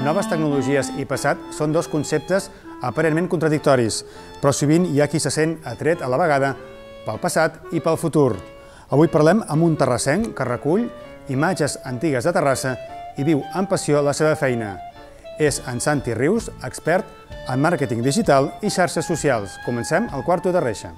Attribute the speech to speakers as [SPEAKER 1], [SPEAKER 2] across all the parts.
[SPEAKER 1] Noves tecnologies i passat són dos conceptes aparentment contradictoris, però sovint hi ha qui se sent atret a la vegada pel passat i pel futur. Avui parlem amb un terrassenc que recull imatges antigues de Terrassa i viu amb passió la seva feina. És en Santi Rius, expert en màrqueting digital i xarxes socials. Comencem el quarto de reixa.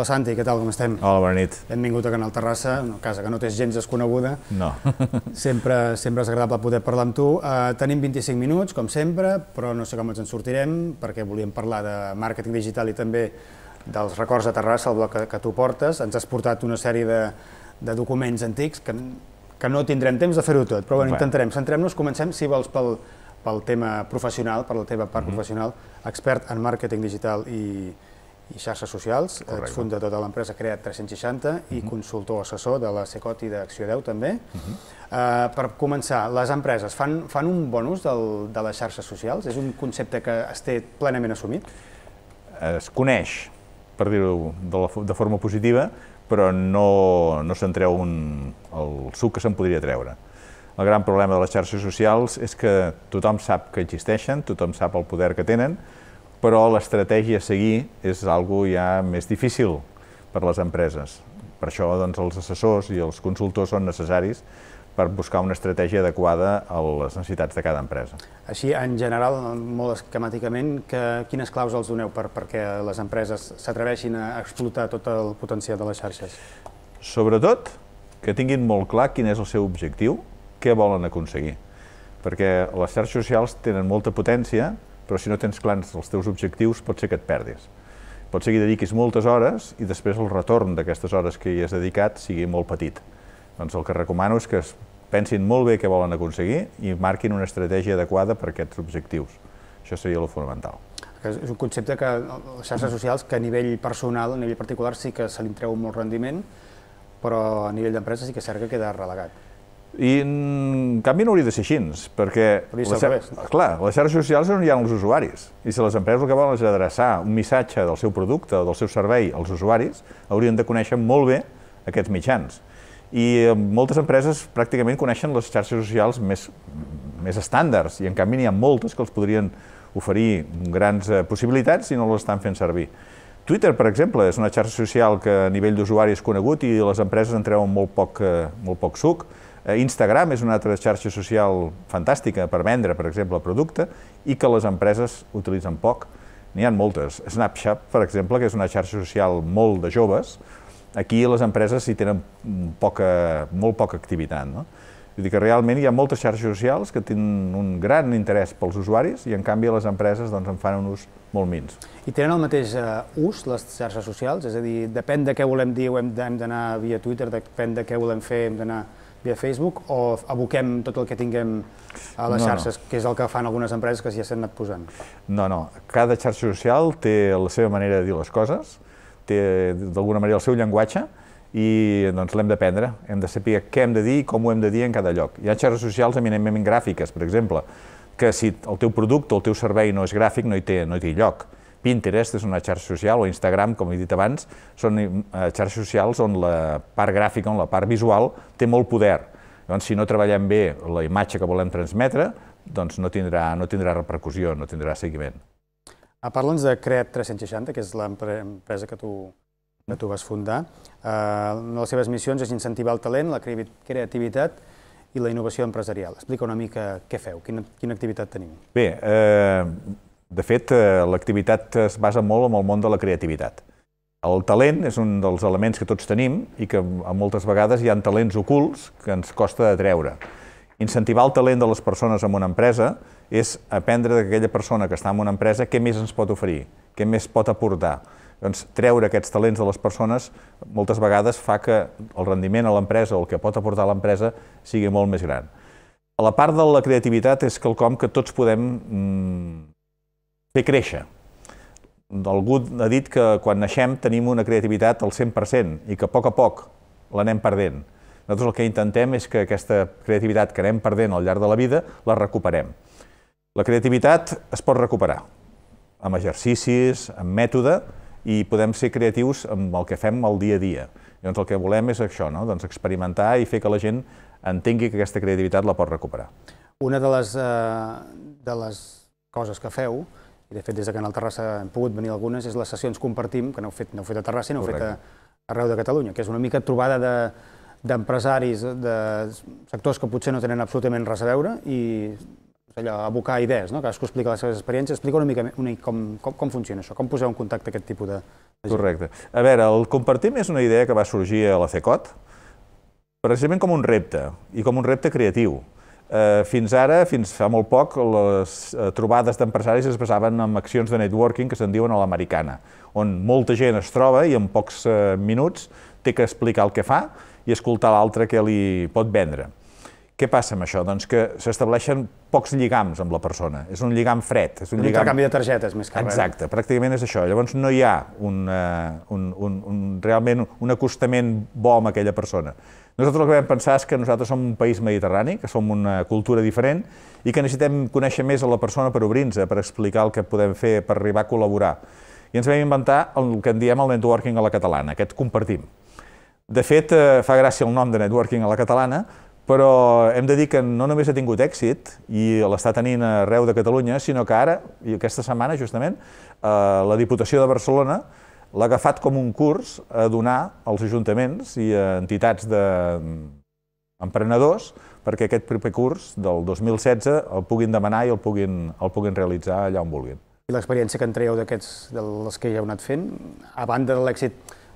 [SPEAKER 1] Hola Santi, què tal, com estem?
[SPEAKER 2] Hola, bona nit.
[SPEAKER 1] Benvingut a Canal Terrassa, una casa que no tens gens desconeguda.
[SPEAKER 2] No.
[SPEAKER 1] Sempre, sempre és agradable poder parlar amb tu. Uh, tenim 25 minuts, com sempre, però no sé com ens en sortirem, perquè volíem parlar de màrqueting digital i també dels records de Terrassa, el bloc que, que tu portes. Ens has portat una sèrie de, de documents antics que, que no tindrem temps de fer-ho tot, però bueno, intentarem. Centrem-nos, comencem, si vols, pel, pel tema professional, per la teva part mm -hmm. professional, expert en màrqueting digital i, i xarxes socials, Correcte. ets fundador de l'empresa Creat 360 uh -huh. i mhm. consultor assessor de la Secot i d'Acció 10 també. Uh -huh. uh, per començar, les empreses fan, fan un bon ús del, de les xarxes socials? És un concepte que es té plenament assumit?
[SPEAKER 2] Es coneix, per dir-ho de, de forma positiva, però no, no se'n treu un, el suc que se'n podria treure. El gran problema de les xarxes socials és que tothom sap que existeixen, tothom sap el poder que tenen, però l'estratègia a seguir és algo ja més difícil per les empreses. Per això doncs, els assessors i els consultors són necessaris per buscar una estratègia adequada a les necessitats de cada empresa.
[SPEAKER 1] Així, en general, molt esquemàticament, que, quines claus els doneu per, perquè les empreses s'atreveixin a explotar tot el potencial de les xarxes?
[SPEAKER 2] Sobretot, que tinguin molt clar quin és el seu objectiu, què volen aconseguir. Perquè les xarxes socials tenen molta potència, però si no tens clars els teus objectius pot ser que et perdis. Pot ser que hi dediquis moltes hores i després el retorn d'aquestes hores que hi has dedicat sigui molt petit. Doncs el que recomano és que es pensin molt bé què volen aconseguir i marquin una estratègia adequada per a aquests objectius. Això seria el fonamental.
[SPEAKER 1] És un concepte que les xarxes socials, que a nivell personal, a nivell particular, sí que se li treu molt rendiment, però a nivell d'empresa sí que que queda relegat.
[SPEAKER 2] I en canvi no hauria de ser així, perquè les, clar, les xarxes socials és on hi ha els usuaris, i si les empreses el que volen és adreçar un missatge del seu producte o del seu servei als usuaris, haurien de conèixer molt bé aquests mitjans. I eh, moltes empreses pràcticament coneixen les xarxes socials més, més estàndards, i en canvi n'hi ha moltes que els podrien oferir grans eh, possibilitats i no les estan fent servir. Twitter, per exemple, és una xarxa social que a nivell d'usuari és conegut i les empreses en treuen molt poc, eh, molt poc suc, Instagram és una altra xarxa social fantàstica per vendre, per exemple, el producte i que les empreses utilitzen poc. N'hi ha moltes. Snapchat, per exemple, que és una xarxa social molt de joves, aquí les empreses hi tenen poca, molt poca activitat. No? Vull dir que realment hi ha moltes xarxes socials que tenen un gran interès pels usuaris i en canvi les empreses doncs, en fan un ús molt mins.
[SPEAKER 1] I tenen el mateix uh, ús, les xarxes socials? És a dir, depèn de què volem dir, hem d'anar via Twitter, depèn de què volem fer, hem d'anar via Facebook o aboquem tot el que tinguem a les no, xarxes, no. que és el que fan algunes empreses que ja s'han anat posant?
[SPEAKER 2] No, no. Cada xarxa social té la seva manera de dir les coses, té d'alguna manera el seu llenguatge i doncs l'hem d'aprendre. Hem de saber què hem de dir i com ho hem de dir en cada lloc. Hi ha xarxes socials eminentment gràfiques, per exemple, que si el teu producte o el teu servei no és gràfic no hi té, no hi té lloc. Pinterest és una xarxa social, o Instagram, com he dit abans, són eh, xarxes socials on la part gràfica, on la part visual, té molt poder. Llavors, si no treballem bé la imatge que volem transmetre, doncs no tindrà, no tindrà repercussió, no tindrà seguiment.
[SPEAKER 1] Ah, Parla'ns de Creat 360, que és l'empresa que tu, que tu vas fundar. Uh, una de les seves missions és incentivar el talent, la creativitat i la innovació empresarial. Explica una mica què feu, quina, quina activitat tenim.
[SPEAKER 2] Bé, eh, de fet, eh, l'activitat es basa molt en el món de la creativitat. El talent és un dels elements que tots tenim i que moltes vegades hi ha talents ocults que ens costa treure. Incentivar el talent de les persones en una empresa és aprendre d'aquella persona que està en una empresa què més ens pot oferir, què més pot aportar. Doncs treure aquests talents de les persones moltes vegades fa que el rendiment a l'empresa o el que pot aportar a l'empresa sigui molt més gran. A la part de la creativitat és quelcom que tots podem mm, fer créixer. Algú ha dit que quan naixem tenim una creativitat al 100% i que a poc a poc, l'anem perdent. Nosaltres el que intentem és que aquesta creativitat que anem perdent al llarg de la vida la recuperem. La creativitat es pot recuperar amb exercicis, amb mètode, i podem ser creatius amb el que fem el dia a dia. Llavors el que volem és això, no? doncs experimentar i fer que la gent entengui que aquesta creativitat la pot recuperar.
[SPEAKER 1] Una de les, eh, de les coses que feu, i de fet des de Canal Terrassa hem pogut venir algunes, és les sessions Compartim, que n'heu fet, fet a Terrassa i n'heu fet a, arreu de Catalunya, que és una mica trobada de, d'empresaris de sectors que potser no tenen absolutament res a veure i allò, abocar idees, no? cadascú explica les seves experiències. Explica una mica una, com, com, com funciona això, com poseu en contacte aquest tipus de, de
[SPEAKER 2] gent. Correcte. A veure, el Compartim és una idea que va sorgir a la CECOT, precisament com un repte, i com un repte creatiu. Eh, fins ara, fins fa molt poc, les eh, trobades d'empresaris es basaven en accions de networking que se'n diuen a l'americana, on molta gent es troba i en pocs eh, minuts té que explicar el que fa i escoltar l'altre que li pot vendre. Què passa amb això? Doncs que s'estableixen pocs lligams amb la persona. És un lligam fred. És
[SPEAKER 1] un,
[SPEAKER 2] un
[SPEAKER 1] lligam... intercanvi de targetes, més que
[SPEAKER 2] res. Exacte, pràcticament és això. Llavors no hi ha un, un, un, un, realment un acostament bo amb aquella persona. Nosaltres el que vam pensar és que nosaltres som un país mediterrani, que som una cultura diferent i que necessitem conèixer més a la persona per obrir-nos, per explicar el que podem fer, per arribar a col·laborar. I ens vam inventar el que en diem el networking a la catalana, aquest compartim. De fet, eh, fa gràcia el nom de networking a la catalana, però hem de dir que no només ha tingut èxit i l'està tenint arreu de Catalunya, sinó que ara, i aquesta setmana justament, eh, la Diputació de Barcelona l'ha agafat com un curs a donar als ajuntaments i a entitats d'emprenedors perquè aquest proper curs del 2016 el puguin demanar i el puguin, el puguin realitzar allà on vulguin.
[SPEAKER 1] I l'experiència que en traieu d'aquests, dels que ja heu anat fent, a banda de l'èxit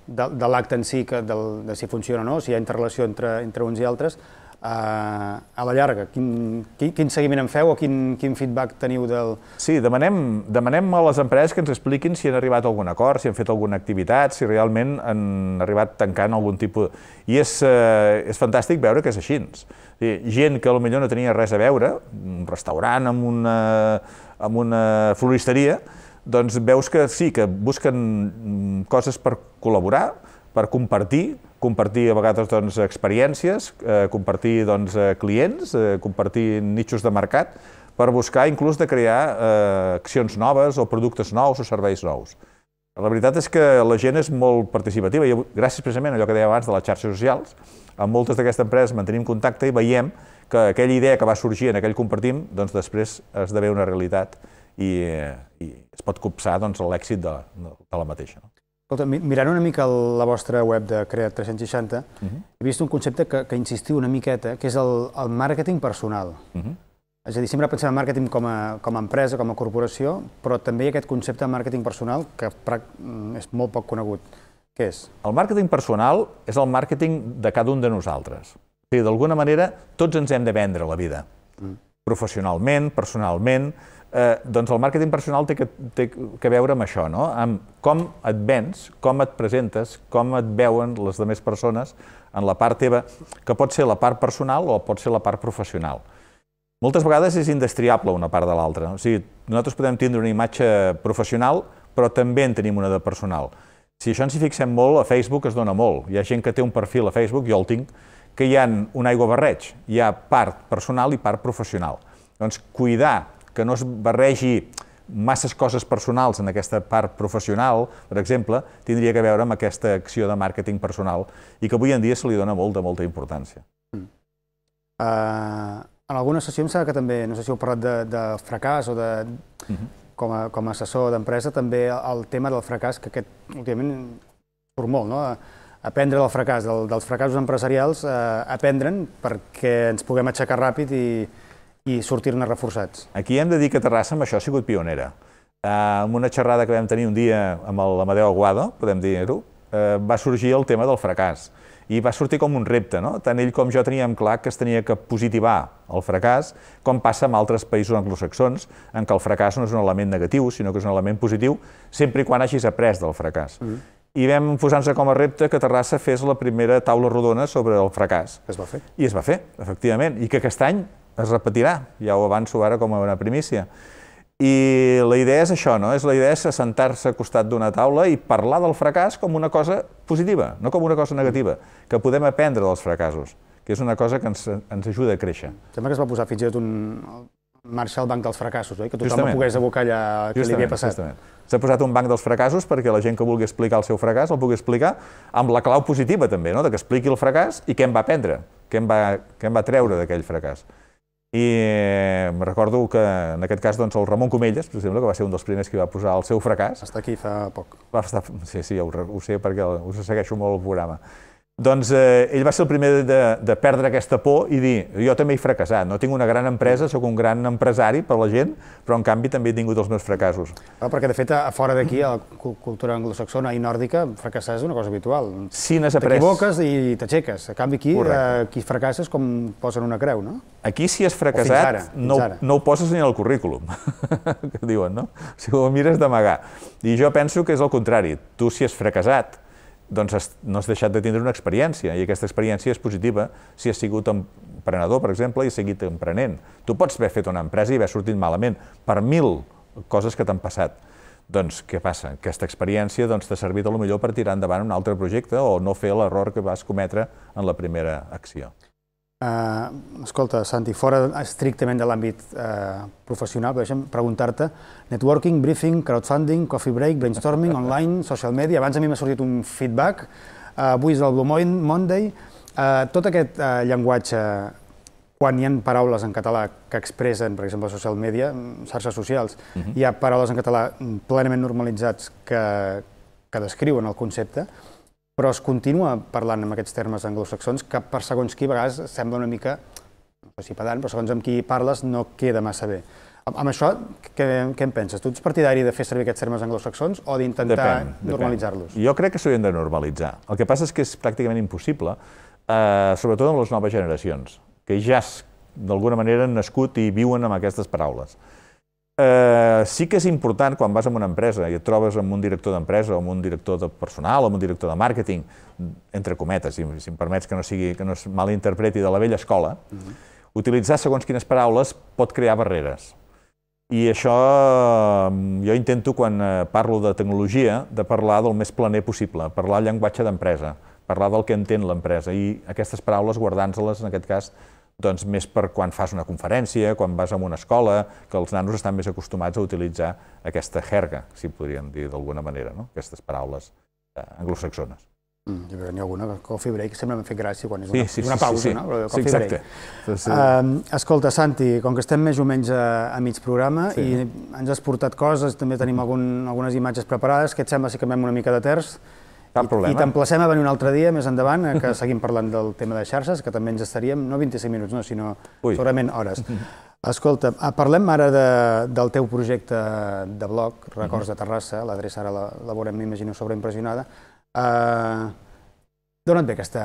[SPEAKER 1] de, de l'acte en si, que del, de si funciona o no, si hi ha interrelació entre, entre uns i altres, a la llarga, quin, quin, quin seguiment en feu o quin, quin feedback teniu del...
[SPEAKER 2] Sí, demanem, demanem a les empreses que ens expliquin si han arribat a algun acord, si han fet alguna activitat, si realment han arribat tancant algun tipus... I és, uh, és fantàstic veure que és així. gent que potser no tenia res a veure, un restaurant amb una, amb una floristeria, doncs veus que sí, que busquen mm, coses per col·laborar, per compartir, compartir a vegades doncs, experiències, eh, compartir doncs, eh, clients, eh, compartir nichos de mercat, per buscar inclús de crear eh, accions noves o productes nous o serveis nous. La veritat és que la gent és molt participativa i gràcies precisament a allò que deia abans de les xarxes socials, amb moltes d'aquestes empreses mantenim contacte i veiem que aquella idea que va sorgir en aquell compartim, doncs després esdevé una realitat i, i es pot copsar doncs, l'èxit de, de la mateixa. No?
[SPEAKER 1] Escolta, mirant una mica la vostra web de Creat 360, uh -huh. he vist un concepte que, que insistiu una miqueta, que és el, el màrqueting personal. Uh -huh. És a dir, sempre pensem en màrqueting com a, com a empresa, com a corporació, però també hi ha aquest concepte de màrqueting personal que és molt poc conegut. Què és?
[SPEAKER 2] El màrqueting personal és el màrqueting de cada un de nosaltres. D'alguna manera, tots ens hem de vendre la vida. Mm. Professionalment, personalment, eh, doncs el màrqueting personal té que, té que veure amb això, no? amb com et vens, com et presentes, com et veuen les altres persones en la part teva, que pot ser la part personal o pot ser la part professional. Moltes vegades és indestriable una part de l'altra. O sigui, nosaltres podem tindre una imatge professional, però també en tenim una de personal. Si això ens hi fixem molt, a Facebook es dona molt. Hi ha gent que té un perfil a Facebook, jo el tinc, que hi ha un aigua barreig. Hi ha part personal i part professional. Doncs cuidar que no es barregi masses coses personals en aquesta part professional, per exemple, tindria que veure amb aquesta acció de màrqueting personal i que avui en dia se li dona molta, molta importància. Mm.
[SPEAKER 1] Uh, en algunes sessions que també, no sé si heu parlat de, de fracàs o de... Uh mhm. -huh. com, a, com a assessor d'empresa, també el tema del fracàs, que aquest últimament surt molt, no? aprendre del fracàs, del, dels fracassos empresarials, uh, aprendre'n perquè ens puguem aixecar ràpid i, i sortir-ne reforçats.
[SPEAKER 2] Aquí hem de dir que Terrassa amb això ha sigut pionera. Uh, amb una xerrada que vam tenir un dia amb l'Amadeu Aguado, podem dir-ho, uh, va sorgir el tema del fracàs. I va sortir com un repte, no? Tant ell com jo teníem clar que es tenia que positivar el fracàs, com passa en altres països anglosaxons, en què el fracàs no és un element negatiu, sinó que és un element positiu, sempre i quan hagis après del fracàs. Mm -hmm. I vam posar-nos com a repte que Terrassa fes la primera taula rodona sobre el fracàs.
[SPEAKER 1] Es va fer.
[SPEAKER 2] I es va fer, efectivament. I que aquest any es repetirà, ja ho avanço ara com a una primícia. I la idea és això, no? És la idea és assentar-se al costat d'una taula i parlar del fracàs com una cosa positiva, no com una cosa negativa, que podem aprendre dels fracassos, que és una cosa que ens, ens ajuda a créixer.
[SPEAKER 1] Sembla que es va posar fins i tot un marxa al banc dels fracassos, oi? Que tothom justament, pogués abocar allà que li havia passat.
[SPEAKER 2] S'ha posat un banc dels fracassos perquè la gent que vulgui explicar el seu fracàs el pugui explicar amb la clau positiva també, no? de que expliqui el fracàs i què en va aprendre, què en va, què en va treure d'aquell fracàs. I recordo que en aquest cas doncs, el Ramon Comelles, per exemple, que va ser un dels primers que va posar el seu fracàs.
[SPEAKER 1] Està aquí fa poc.
[SPEAKER 2] Va estar, sí, sí, ho, ho sé perquè us segueixo molt el programa. Doncs eh, ell va ser el primer de, de perdre aquesta por i dir, jo també he fracassat, no tinc una gran empresa, sóc un gran empresari per la gent, però en canvi també he tingut els meus fracassos.
[SPEAKER 1] Ah, perquè de fet, a fora d'aquí, a la cultura anglosaxona i nòrdica, fracassar és una cosa habitual.
[SPEAKER 2] Sí, n'has après.
[SPEAKER 1] T'equivoques i t'aixeques. A canvi aquí, eh, qui fracassa és com posen una creu, no?
[SPEAKER 2] Aquí si has fracassat, ara, no, ara. no ho poses ni al currículum, que diuen, no? Si ho mires d'amagar. I jo penso que és el contrari. Tu si has fracassat, doncs no has deixat de tindre una experiència, i aquesta experiència és positiva si has sigut emprenedor, per exemple, i has seguit emprenent. Tu pots haver fet una empresa i haver sortit malament per mil coses que t'han passat. Doncs què passa? Aquesta experiència doncs, t'ha servit a lo millor per tirar endavant un altre projecte o no fer l'error que vas cometre en la primera acció.
[SPEAKER 1] Uh, escolta, Santi, fora estrictament de l'àmbit uh, professional, deixa'm preguntar-te, networking, briefing, crowdfunding, coffee break, brainstorming, online, social media, abans a mi m'ha sortit un feedback, uh, avui és el Blue Monday, uh, tot aquest uh, llenguatge, quan hi ha paraules en català que expressen, per exemple, social media, xarxes socials, uh mhm. -huh. hi ha paraules en català plenament normalitzats que, que descriuen el concepte, però es continua parlant amb aquests termes anglosaxons que per segons qui a vegades sembla una mica, no sé si pedant, però segons amb qui parles no queda massa bé. Amb, amb això, què, què en penses? Tu ets partidari de fer servir aquests termes anglosaxons o d'intentar normalitzar-los?
[SPEAKER 2] Jo crec que s'haurien de normalitzar. El que passa és que és pràcticament impossible, eh, sobretot amb les noves generacions, que ja d'alguna manera han nascut i viuen amb aquestes paraules. Eh, sí que és important quan vas a una empresa i et trobes amb un director d'empresa o amb un director de personal o amb un director de màrqueting, entre cometes, si, si em permets que no, sigui, que no es malinterpreti de la vella escola, uh mhm. -huh. utilitzar segons quines paraules pot crear barreres. I això jo intento, quan eh, parlo de tecnologia, de parlar del més planer possible, parlar el llenguatge d'empresa, parlar del que entén l'empresa i aquestes paraules guardant-se-les, en aquest cas, doncs més per quan fas una conferència, quan vas a una escola, que els nanos estan més acostumats a utilitzar aquesta jerga, si podríem dir d'alguna manera, no? aquestes paraules eh, anglosaxones.
[SPEAKER 1] Mm, hi ha alguna, coffee break, sempre m'ha fet gràcia quan és una, sí, sí, una pausa,
[SPEAKER 2] sí, sí.
[SPEAKER 1] no?
[SPEAKER 2] Però coffee sí, exacte.
[SPEAKER 1] break. Sí. Uh, escolta, Santi, com que estem més o menys a, a mig programa sí. i ens has portat coses, també tenim algun, algunes imatges preparades, que et sembla si canviem una mica de terç?
[SPEAKER 2] Cap problema.
[SPEAKER 1] I t'emplacem a venir un altre dia, més endavant, que seguim parlant del tema de xarxes, que també ens estaríem, no 25 minuts, no, sinó Ui. segurament hores. Escolta, ah, parlem ara de, del teu projecte de blog, Records de Terrassa, l'adreça ara la, la veurem, m'imagino, sobreimpressionada. Uh, D'on et ve aquesta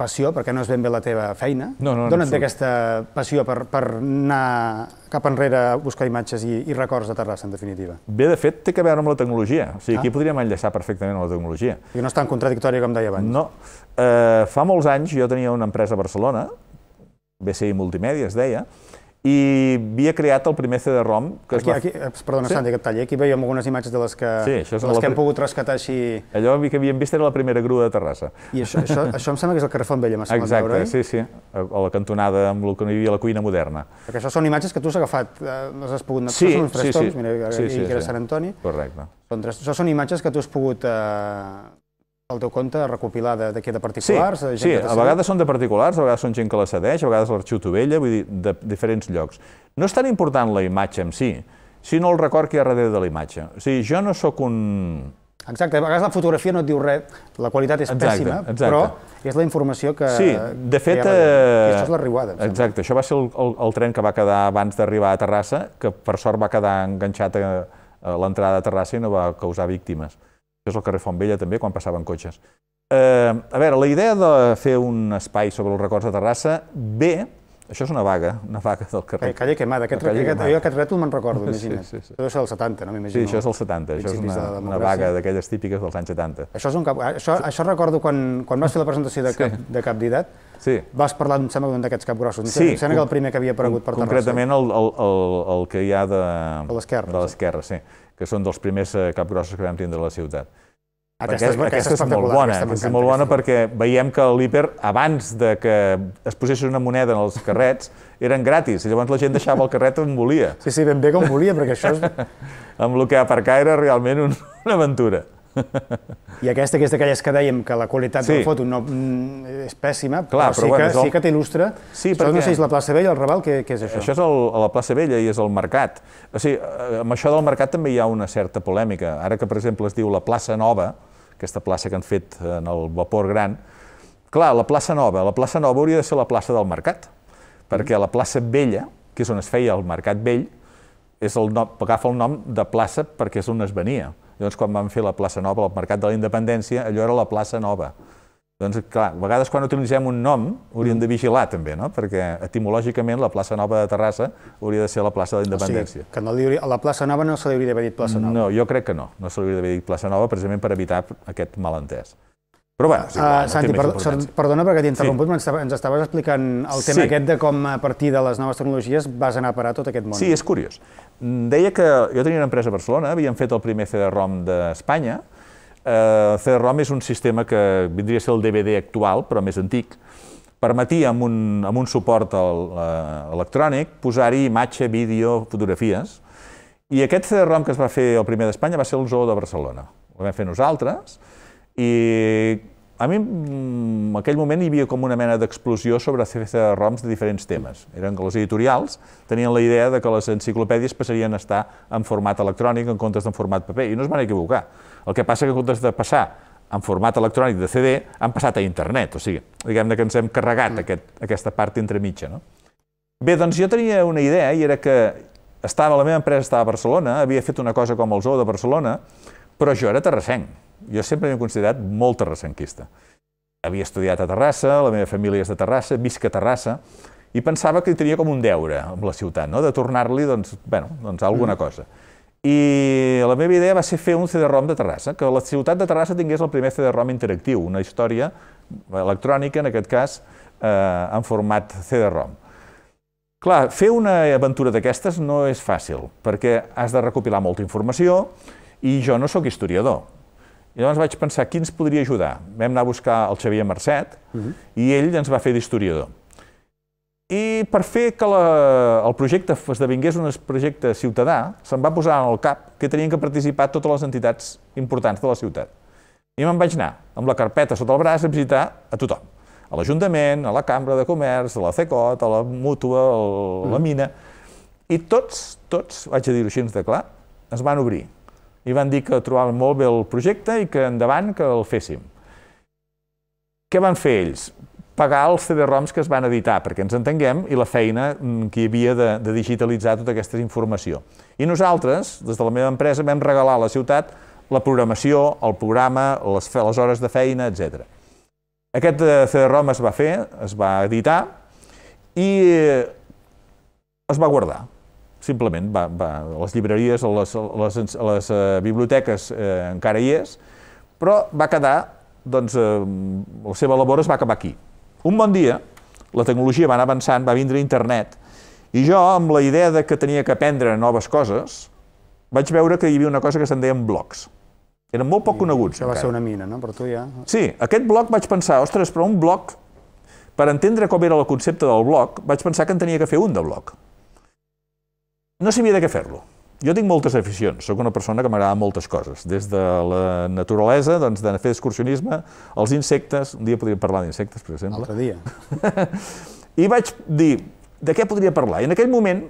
[SPEAKER 1] passió, perquè no és ben bé la teva feina.
[SPEAKER 2] No, no,
[SPEAKER 1] ve aquesta passió per, per anar cap enrere a buscar imatges i, i records de Terrassa, en definitiva?
[SPEAKER 2] Bé, de fet, té a veure amb la tecnologia. O sigui, ah. aquí podríem enllaçar perfectament amb la tecnologia.
[SPEAKER 1] I no és tan contradictòria com deia abans.
[SPEAKER 2] No. Eh, fa molts anys jo tenia una empresa a Barcelona, BCI Multimèdia es deia, i havia creat el primer CD-ROM
[SPEAKER 1] que aquí, es va... aquí, eh, perdona, sí? Santi, que et talli, aquí veiem algunes imatges de les que, sí, això és de les la... que hem pogut rescatar així...
[SPEAKER 2] Allò que havíem vist era la primera grua de Terrassa.
[SPEAKER 1] I això, això, això em sembla que és el carrer Font Vella, m'ha
[SPEAKER 2] semblat Exacte, veure, sí, sí, a, la cantonada amb el que hi havia la cuina moderna.
[SPEAKER 1] Perquè això són imatges que tu has agafat, eh, les has pogut...
[SPEAKER 2] Sí,
[SPEAKER 1] són uns
[SPEAKER 2] sí, sí.
[SPEAKER 1] mira,
[SPEAKER 2] sí, sí,
[SPEAKER 1] que era
[SPEAKER 2] sí.
[SPEAKER 1] Sant Antoni.
[SPEAKER 2] Correcte.
[SPEAKER 1] Són tres, això són imatges que tu has pogut eh, el teu compte recopilar d'aquí de, de particulars?
[SPEAKER 2] Sí,
[SPEAKER 1] de
[SPEAKER 2] sí a vegades són de particulars, a vegades són gent que la cedeix, a vegades l'arxiu Tovella, vull dir, de diferents llocs. No és tan important la imatge en si, sinó el record que hi ha darrere de la imatge. O sigui, jo no sóc un...
[SPEAKER 1] Exacte, a vegades la fotografia no et diu res, la qualitat és exacte, pèssima, exacte. però és la informació que...
[SPEAKER 2] Sí, de fet... Que
[SPEAKER 1] eh, això és la riuada.
[SPEAKER 2] Exacte, això va ser el, el, el tren que va quedar abans d'arribar a Terrassa, que per sort va quedar enganxat a, a l'entrada de Terrassa i no va causar víctimes. És el carrer Font Vella també, quan passaven cotxes. Eh, a veure, la idea de fer un espai sobre els records de Terrassa ve Això és una vaga, una vaga del carrer.
[SPEAKER 1] Calle Quemada, aquest, calle aquest, quemada. jo aquest rètol me'n recordo, imagina't. Sí, sí, sí. Això és el 70, no m'imagino.
[SPEAKER 2] Sí, això és el 70, això és una, una vaga d'aquelles típiques dels anys 70.
[SPEAKER 1] Això, és un cap, això, això recordo quan, quan vas fer la presentació de cap, sí. de cap didat,
[SPEAKER 2] sí.
[SPEAKER 1] vas parlar, em sembla, d'un d'aquests capgrossos.
[SPEAKER 2] Sí,
[SPEAKER 1] em sembla que el primer que havia aparegut per
[SPEAKER 2] Terrassa. Concretament el, el, el, el que hi ha de,
[SPEAKER 1] de l'esquerra.
[SPEAKER 2] De l'esquerra, sí, que són dels primers eh, capgrossos que vam tindre a la ciutat.
[SPEAKER 1] Aquesta,
[SPEAKER 2] aquesta, aquesta, és molt bona, aquesta és molt bona perquè veiem que l'hiper, abans de que es posés una moneda en els carrets, eren gratis, i llavors la gent deixava el carret on volia.
[SPEAKER 1] Sí, sí, ben bé com volia, perquè això és...
[SPEAKER 2] amb el que aparcar era realment un, una aventura.
[SPEAKER 1] I aquesta, que és d'aquelles que dèiem que la qualitat sí. de la foto no, mm, és pèssima, Clar, però, però sí, bueno, que, el... sí que t'il·lustra. Sí, perquè... No sé si és la plaça Vella, el Raval, què, què és això?
[SPEAKER 2] Això és el, la plaça Vella i és el mercat. O sigui, eh, amb això del mercat també hi ha una certa polèmica. Ara que, per exemple, es diu la plaça Nova, aquesta plaça que han fet en el vapor gran. Clar, la plaça Nova, la plaça Nova hauria de ser la plaça del mercat, perquè la plaça Vella, que és on es feia el mercat vell, és el nom, agafa el nom de plaça perquè és on es venia. Llavors, quan van fer la plaça Nova, el mercat de la independència, allò era la plaça Nova. Doncs, clar, a vegades quan utilitzem un nom hauríem de vigilar també, no? perquè etimològicament la plaça Nova de Terrassa hauria de ser la plaça de la Independència. O
[SPEAKER 1] sigui, que no li, a la plaça Nova no se li hauria d'haver dit plaça Nova.
[SPEAKER 2] No, jo crec que no, no se li hauria d'haver dit plaça Nova precisament per evitar aquest malentès. Però bueno,
[SPEAKER 1] igual, uh, no Santi, per, perdona perquè t'he interromput, sí. ens estaves explicant el tema sí. aquest de com a partir de les noves tecnologies vas anar a parar tot aquest món.
[SPEAKER 2] Sí, és curiós. Deia que jo tenia una empresa a Barcelona, havíem fet el primer CD-ROM d'Espanya, eh, CD-ROM és un sistema que vindria a ser el DVD actual, però més antic. Permetia, amb un, amb un suport el, eh, electrònic, posar-hi imatge, vídeo, fotografies. I aquest CD-ROM que es va fer el primer d'Espanya va ser el Zoo de Barcelona. Ho vam fer nosaltres i a mi, en aquell moment, hi havia com una mena d'explosió sobre CD-ROMs de diferents temes. Eren que les editorials tenien la idea de que les enciclopèdies passarien a estar en format electrònic en comptes d'en format paper, i no es van equivocar. El que passa que en comptes de passar en format electrònic de CD, han passat a internet, o sigui, diguem que ens hem carregat mm. aquest, aquesta part entremitja. No? Bé, doncs jo tenia una idea, i era que estava, la meva empresa estava a Barcelona, havia fet una cosa com el Zoo de Barcelona, però jo era terrassenc. Jo sempre m'he considerat molt terrassenquista. Havia estudiat a Terrassa, la meva família és de Terrassa, visc a Terrassa, i pensava que tenia com un deure amb la ciutat, no? de tornar-li doncs, bueno, doncs alguna mm. cosa. I la meva idea va ser fer un CD-ROM de Terrassa, que la ciutat de Terrassa tingués el primer CD-ROM interactiu, una història electrònica, en aquest cas, eh, en format CD-ROM. Clar, fer una aventura d'aquestes no és fàcil, perquè has de recopilar molta informació i jo no sóc historiador. I llavors vaig pensar qui ens podria ajudar. Vam anar a buscar el Xavier Mercet uh mhm. -huh. i ell ens va fer d'historiador. I per fer que la, el projecte esdevingués un projecte ciutadà, se'n va posar al cap que tenien que participar totes les entitats importants de la ciutat. I me'n vaig anar amb la carpeta sota el braç a visitar a tothom. A l'Ajuntament, a la Cambra de Comerç, a la CECOT, a la Mútua, a la mm. Mina... I tots, tots, vaig a dir-ho així de clar, es van obrir. I van dir que trobaven molt bé el projecte i que endavant que el féssim. Què van fer ells? pagar els CD-ROMs que es van editar, perquè ens entenguem, i la feina mm, que hi havia de, de digitalitzar tota aquesta informació. I nosaltres, des de la meva empresa, vam regalar a la ciutat la programació, el programa, les, les hores de feina, etc. Aquest eh, CD-ROM es va fer, es va editar i eh, es va guardar. Simplement, va, va, les llibreries, a les, les, a les uh, biblioteques eh, encara hi és, però va quedar, doncs, eh, la seva labor es va acabar aquí. Un bon dia, la tecnologia va anar avançant, va vindre internet, i jo, amb la idea de que tenia que aprendre noves coses, vaig veure que hi havia una cosa que se'n deien blocs. Eren molt poc coneguts.
[SPEAKER 1] Això va encara. ser una mina, no? Per tu ja...
[SPEAKER 2] Sí, aquest bloc vaig pensar, ostres, però un bloc, per entendre com era el concepte del bloc, vaig pensar que en tenia que fer un de bloc. No sabia de què fer-lo. Jo tinc moltes aficions, sóc una persona que m'agrada moltes coses, des de la naturalesa, doncs, de fer excursionisme, els insectes, un dia podríem parlar d'insectes, per exemple.
[SPEAKER 1] Altre dia.
[SPEAKER 2] I vaig dir, de què podria parlar? I en aquell moment,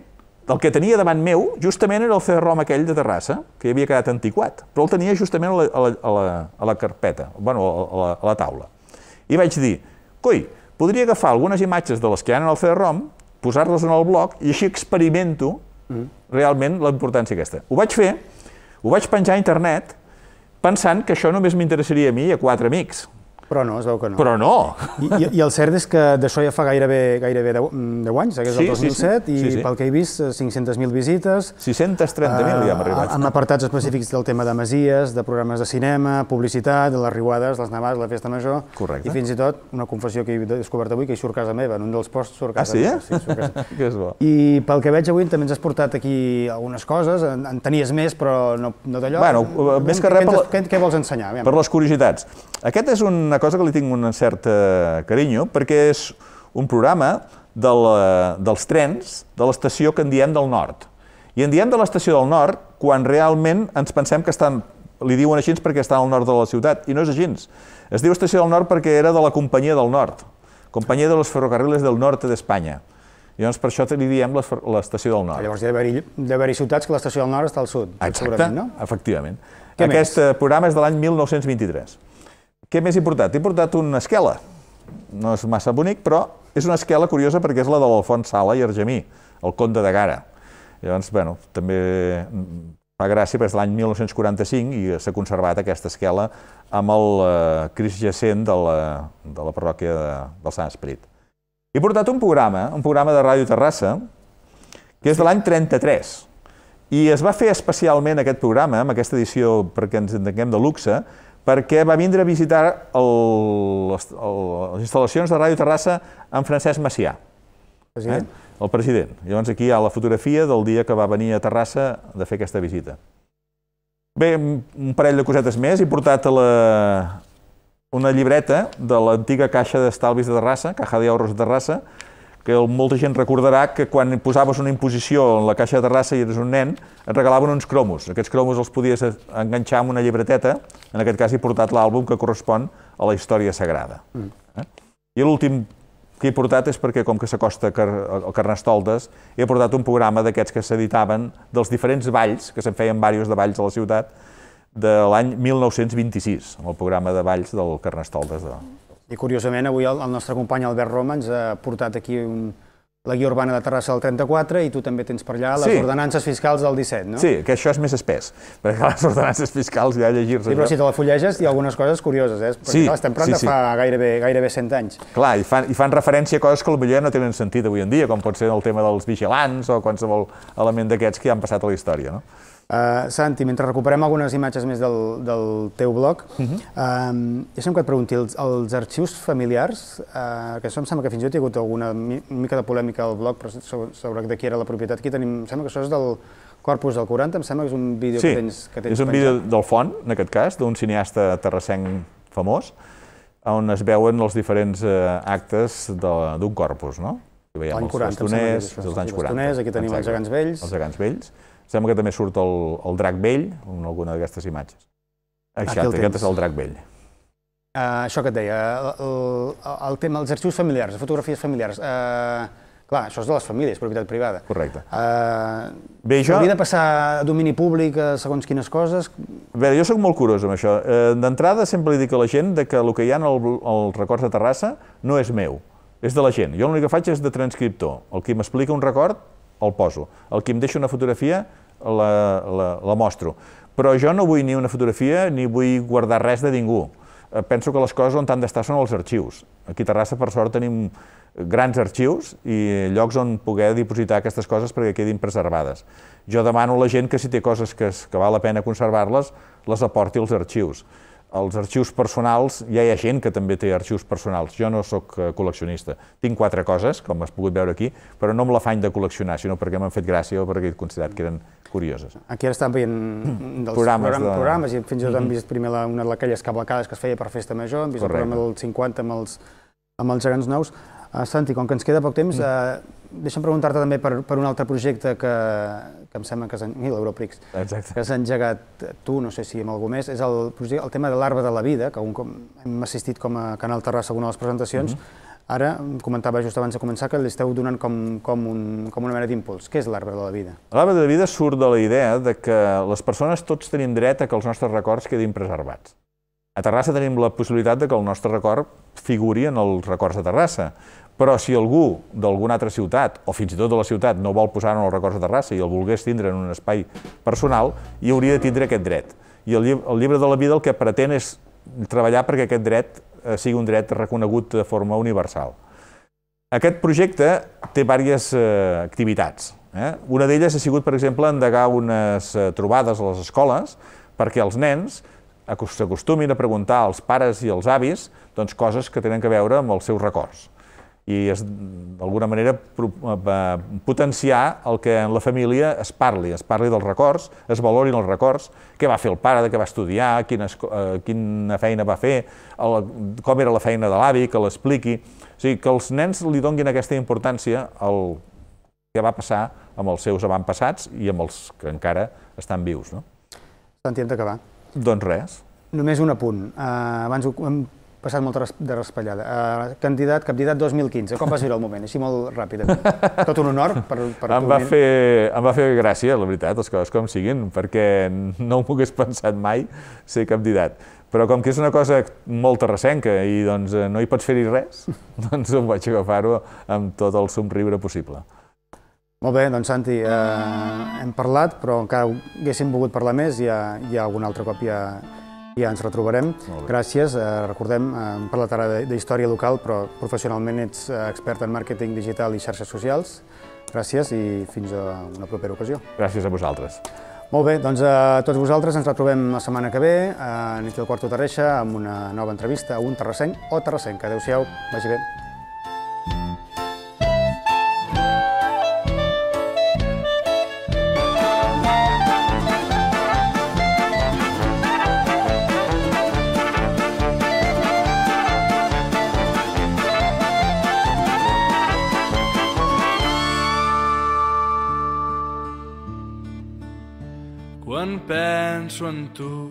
[SPEAKER 2] el que tenia davant meu, justament era el CD-ROM aquell de Terrassa, que havia quedat antiquat, però el tenia justament a la, a la, a la, a la carpeta, bueno, a la, a la taula. I vaig dir, coi, podria agafar algunes imatges de les que hi ha en el CD-ROM, posar-les en el bloc i així experimento. Realment la importància aquesta. Ho vaig fer, ho vaig penjar a internet, pensant que això només m'interessaria a mi i a quatre amics.
[SPEAKER 1] Però no, es veu que no.
[SPEAKER 2] Però no!
[SPEAKER 1] I, i, i el cert és que d'això ja fa gairebé, gairebé 10, 10 anys, que és el 2007, sí, sí. i sí, sí. pel que he vist, 500.000 visites.
[SPEAKER 2] 630.000 uh, ja hem arribat.
[SPEAKER 1] Amb apartats específics del tema de masies, de programes de cinema, publicitat, de les riuades, les nevades, la festa major.
[SPEAKER 2] Correcte.
[SPEAKER 1] I fins i tot, una confessió que he descobert avui, que hi surt casa meva, en un dels posts surt
[SPEAKER 2] casa
[SPEAKER 1] ah, sí,
[SPEAKER 2] meva. Sí, surt casa. que és bo.
[SPEAKER 1] I pel que veig avui també ens has portat aquí algunes coses, en, en tenies més, però no, no d'allò.
[SPEAKER 2] Bueno, més que res...
[SPEAKER 1] Què, què, vols ensenyar?
[SPEAKER 2] Per les curiositats. Aquest és una cosa que li tinc un cert eh, carinyo, perquè és un programa del, eh, dels trens de l'estació que en diem del nord. I en diem de l'estació del nord quan realment ens pensem que estan, li diuen així perquè està al nord de la ciutat, i no és així. Es diu estació del nord perquè era de la companyia del nord, companyia de los ferrocarriles del norte d'Espanya. I llavors per això li diem l'estació del nord.
[SPEAKER 1] Llavors hi ha d'haver-hi ciutats que l'estació del nord està al sud.
[SPEAKER 2] Exacte, no? efectivament. Què Aquest més? Eh, programa és de l'any 1923. Què més he portat? He portat una esquela. No és massa bonic, però és una esquela curiosa perquè és la de l'Alfons Sala i Argemí, el conde de Gara. Llavors, bueno, també fa gràcia perquè és l'any 1945 i s'ha conservat aquesta esquela amb el eh, Cris Jacent de la, de la parròquia de, del Sant Esperit. He portat un programa, un programa de Ràdio Terrassa, que és de l'any 33, i es va fer especialment aquest programa, amb aquesta edició perquè ens entenguem de luxe, perquè va vindre a visitar el, les, el, les instal·lacions de Ràdio Terrassa amb Francesc Macià.
[SPEAKER 1] President.
[SPEAKER 2] Eh? El president. Llavors aquí hi ha la fotografia del dia que va venir a Terrassa de fer aquesta visita. Bé, un parell de cosetes més. He portat la, una llibreta de l'antiga Caixa d'Estalvis de Terrassa, Caja de Ahorros de Terrassa, que molta gent recordarà que quan posaves una imposició en la caixa de Terrassa i eres un nen, et regalaven uns cromos. Aquests cromos els podies enganxar amb una llibreteta, en aquest cas he portat l'àlbum que correspon a la història sagrada. Mm. Eh? I l'últim que he portat és perquè, com que s'acosta el Carnestoltes, he portat un programa d'aquests que s'editaven dels diferents balls, que se'n feien diversos de balls a la ciutat, de l'any 1926, amb el programa de balls del Carnestoltes de,
[SPEAKER 1] i curiosament avui el, el nostre company Albert Roma ens ha portat aquí un, la guia urbana de Terrassa del 34 i tu també tens per allà les sí. ordenances fiscals del 17, no?
[SPEAKER 2] Sí, que això és més espès, perquè les ordenances fiscals ja llegir-se...
[SPEAKER 1] Sí, però si te la fulleges hi ha algunes coses curioses, eh? Perquè sí, clar, estem parlant sí, sí. de fa gairebé, gairebé 100 anys.
[SPEAKER 2] Clar, i fan, i fan referència a coses que potser no tenen sentit avui en dia, com pot ser el tema dels vigilants o qualsevol element d'aquests que ja han passat a la història, no?
[SPEAKER 1] Uh, Santi, mentre recuperem algunes imatges més del, del teu blog, uh -huh. uh, deixa'm que et pregunti, els, els arxius familiars, uh, que això em sembla que fins i tot hi ha hagut alguna mica de polèmica al blog però sobre, sobre de qui era la propietat, aquí tenim, em sembla que això és del Corpus del 40, em sembla que és un vídeo
[SPEAKER 2] sí,
[SPEAKER 1] que tens, que tens
[SPEAKER 2] és un vídeo del Font, en aquest cas, d'un cineasta terrassenc famós, on es veuen els diferents uh, actes d'un corpus, no?
[SPEAKER 1] L'any 40, els bastoners,
[SPEAKER 2] els anys 40.
[SPEAKER 1] Aquí tenim Exacte. els gegants vells.
[SPEAKER 2] Els gegants vells Sembla que també surt el, el drac vell en alguna d'aquestes imatges. Exacte, aquest és el drac vell.
[SPEAKER 1] Uh, això que et deia, el, el, el tema dels arxius familiars, les fotografies familiars, uh, clar, això és de les famílies, propietat privada.
[SPEAKER 2] Correcte.
[SPEAKER 1] Uh, Bé, jo... Hauria de passar a domini públic a segons quines coses?
[SPEAKER 2] A veure, jo sóc molt curiós amb això. Uh, D'entrada sempre li dic a la gent de que el que hi ha en el, el records de Terrassa no és meu, és de la gent. Jo l'únic que faig és de transcriptor. El que m'explica un record el poso. El que em deixa una fotografia la, la, la mostro. Però jo no vull ni una fotografia ni vull guardar res de ningú. Eh, penso que les coses on han d'estar són els arxius. Aquí a Terrassa, per sort, tenim grans arxius i llocs on poder dipositar aquestes coses perquè quedin preservades. Jo demano a la gent que si té coses que, que val la pena conservar-les, les aporti als arxius els arxius personals, ja hi ha gent que també té arxius personals. Jo no sóc eh, col·leccionista. Tinc quatre coses, com has pogut veure aquí, però no amb l'afany de col·leccionar, sinó perquè m'han fet gràcia o perquè he considerat que eren curioses.
[SPEAKER 1] Aquí ara estan veient dels programes, programes, de... programes i fins i tot mm -hmm. hem vist primer la, una d'aquelles cavalcades que es feia per festa major, hem vist Correcte. el programa del 50 amb els, amb els gegants nous. Uh, Santi, com que ens queda poc temps, uh, deixa'm preguntar-te també per, per un altre projecte que, que em sembla que és l'Europrix, que has engegat tu, no sé si amb algú més, és el, el tema de l'arbre de la vida, que un, com, hem assistit com a Canal Terrassa a alguna de les presentacions, mm -hmm. Ara, comentava just abans de començar, que li esteu donant com, com, un, com una mena d'impuls. Què és l'arbre de la vida?
[SPEAKER 2] L'arbre de la vida surt de la idea de que les persones tots tenim dret a que els nostres records quedin preservats. A Terrassa tenim la possibilitat de que el nostre record figuri en els records de Terrassa, però si algú d'alguna altra ciutat, o fins i tot de la ciutat, no vol posar en els records de Terrassa i el volgués tindre en un espai personal, hi hauria de tindre aquest dret. I el, llibre, el llibre de la vida el que pretén és treballar perquè aquest dret eh, sigui un dret reconegut de forma universal. Aquest projecte té diverses eh, activitats. Eh? Una d'elles ha sigut, per exemple, endegar unes eh, trobades a les escoles perquè els nens s'acostumin a preguntar als pares i als avis doncs, coses que tenen a veure amb els seus records i d'alguna manera eh, potenciar el que en la família es parli, es parli dels records, es valorin els records, què va fer el pare, de què va estudiar, quina, eh, quina feina va fer, el, com era la feina de l'avi, que l'expliqui. O sigui, que els nens li donguin aquesta importància al que va passar amb els seus avantpassats i amb els que encara estan vius. No?
[SPEAKER 1] Santi, hem d'acabar.
[SPEAKER 2] Doncs res.
[SPEAKER 1] Només un apunt. Uh, abans ho passat molta de raspallada. Uh, candidat, candidat 2015, com va ser el moment? Així molt ràpid. Tot un honor per, per
[SPEAKER 2] em, va fer, em va fer gràcia, la veritat, les coses com siguin, perquè no m'ho hagués pensat mai ser candidat. Però com que és una cosa molt terrassenca i doncs, no hi pots fer-hi res, doncs em vaig agafar-ho amb tot el somriure possible.
[SPEAKER 1] Molt bé, doncs Santi, eh, hem parlat, però encara haguéssim volgut parlar més i ja, ja algun altre cop ja, ja ens retrobarem. Gràcies. Eh, recordem, eh, hem parlat ara d'història local, però professionalment ets eh, expert en màrqueting digital i xarxes socials. Gràcies i fins a una propera ocasió.
[SPEAKER 2] Gràcies a vosaltres.
[SPEAKER 1] Molt bé, doncs a tots vosaltres ens retrobem la setmana que ve a Nit del Quarto Terreixa amb una nova entrevista a un terrassenc o terrassenc. Adéu-siau, vagi bé.
[SPEAKER 3] Penso